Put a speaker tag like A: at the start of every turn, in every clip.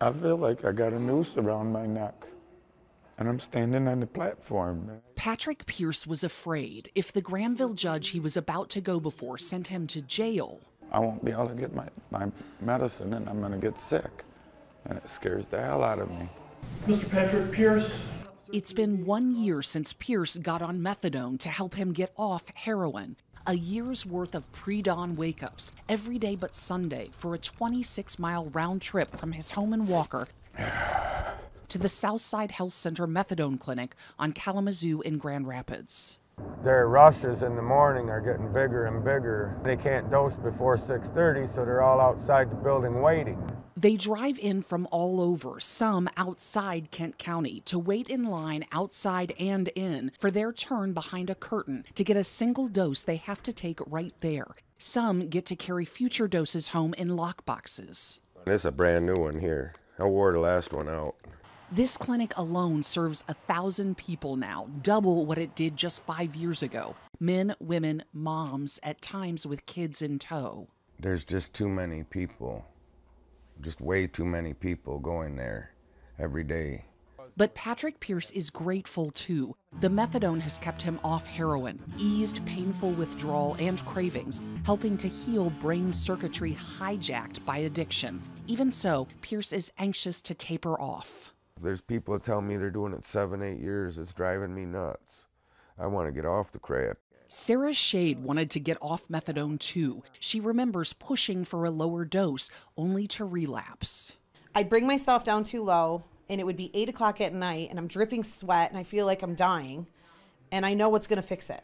A: I feel like I got a noose around my neck and I'm standing on the platform.
B: Patrick Pierce was afraid if the Grandville judge he was about to go before sent him to jail.
A: I won't be able to get my, my medicine and I'm going to get sick. And it scares the hell out of me.
C: Mr. Patrick Pierce.
B: It's been one year since Pierce got on methadone to help him get off heroin. A year's worth of pre dawn wake ups every day but Sunday for a 26 mile round trip from his home in Walker to the Southside Health Center Methadone Clinic on Kalamazoo in Grand Rapids.
D: Their rushes in the morning are getting bigger and bigger. They can't dose before 6:30, so they're all outside the building waiting.
B: They drive in from all over, some outside Kent County, to wait in line outside and in for their turn behind a curtain to get a single dose they have to take right there. Some get to carry future doses home in lockboxes.
D: This is a brand new one here. I wore the last one out.
B: This clinic alone serves a thousand people now, double what it did just five years ago. Men, women, moms, at times with kids in tow.
D: There's just too many people just way too many people going there every day.
B: But Patrick Pierce is grateful too. The methadone has kept him off heroin, eased painful withdrawal and cravings, helping to heal brain circuitry hijacked by addiction. Even so, Pierce is anxious to taper off.
D: There's people that tell me they're doing it seven, eight years. It's driving me nuts. I want to get off the crap.
B: Sarah Shade wanted to get off methadone too. She remembers pushing for a lower dose, only to relapse.
E: I'd bring myself down too low, and it would be 8 o'clock at night, and I'm dripping sweat, and I feel like I'm dying, and I know what's going to fix it.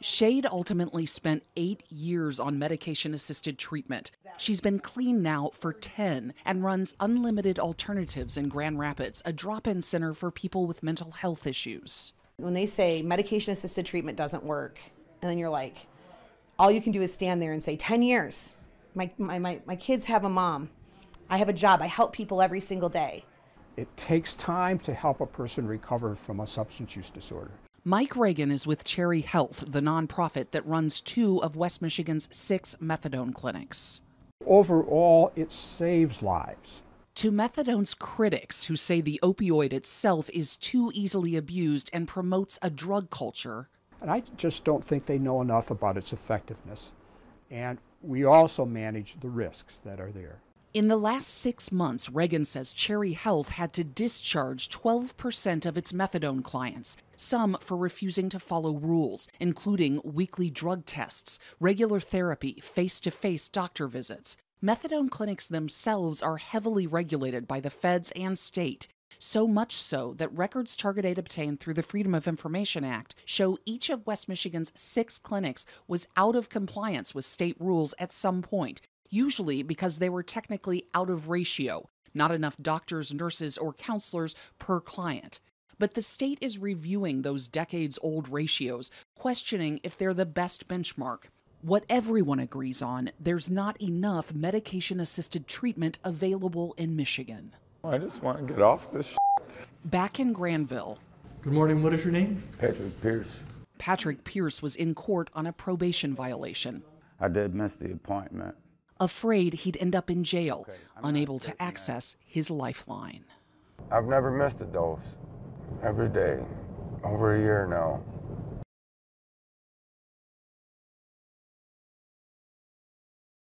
B: Shade ultimately spent eight years on medication assisted treatment. She's been clean now for 10 and runs Unlimited Alternatives in Grand Rapids, a drop in center for people with mental health issues.
E: When they say medication assisted treatment doesn't work, and then you're like, all you can do is stand there and say, 10 years. My, my, my, my kids have a mom. I have a job. I help people every single day.
F: It takes time to help a person recover from a substance use disorder.
B: Mike Reagan is with Cherry Health, the nonprofit that runs two of West Michigan's six methadone clinics.
F: Overall, it saves lives.
B: To methadone's critics, who say the opioid itself is too easily abused and promotes a drug culture,
F: and I just don't think they know enough about its effectiveness. And we also manage the risks that are there.
B: In the last six months, Reagan says Cherry Health had to discharge 12% of its methadone clients, some for refusing to follow rules, including weekly drug tests, regular therapy, face to face doctor visits. Methadone clinics themselves are heavily regulated by the feds and state, so much so that records Target 8 obtained through the Freedom of Information Act show each of West Michigan's six clinics was out of compliance with state rules at some point, usually because they were technically out of ratio, not enough doctors, nurses, or counselors per client. But the state is reviewing those decades old ratios, questioning if they're the best benchmark. What everyone agrees on, there's not enough medication assisted treatment available in Michigan.
A: I just want to get off this.
B: Back in Grandville.
C: Good morning. What is your name?
A: Patrick Pierce.
B: Patrick Pierce was in court on a probation violation.
A: I did miss the appointment.
B: Afraid he'd end up in jail, okay, unable to access that. his lifeline.
D: I've never missed a dose. Every day. Over a year now.